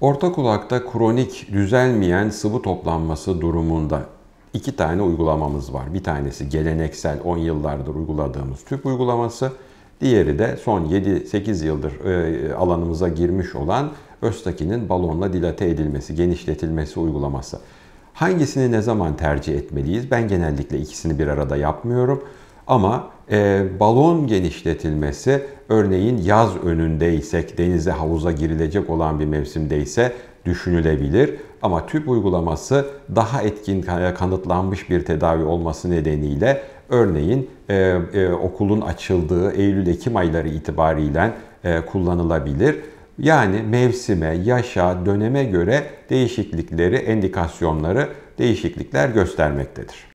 Orta kulakta kronik düzelmeyen sıvı toplanması durumunda iki tane uygulamamız var. Bir tanesi geleneksel 10 yıllardır uyguladığımız tüp uygulaması. Diğeri de son 7-8 yıldır e, alanımıza girmiş olan Öztaki'nin balonla dilate edilmesi, genişletilmesi uygulaması. Hangisini ne zaman tercih etmeliyiz? Ben genellikle ikisini bir arada yapmıyorum. Ama e, balon genişletilmesi örneğin yaz önündeysek, denize havuza girilecek olan bir mevsimdeyse düşünülebilir. Ama tüp uygulaması daha etkin kanıtlanmış bir tedavi olması nedeniyle örneğin e, e, okulun açıldığı Eylül-Ekim ayları itibariyle e, kullanılabilir. Yani mevsime, yaşa, döneme göre değişiklikleri, endikasyonları değişiklikler göstermektedir.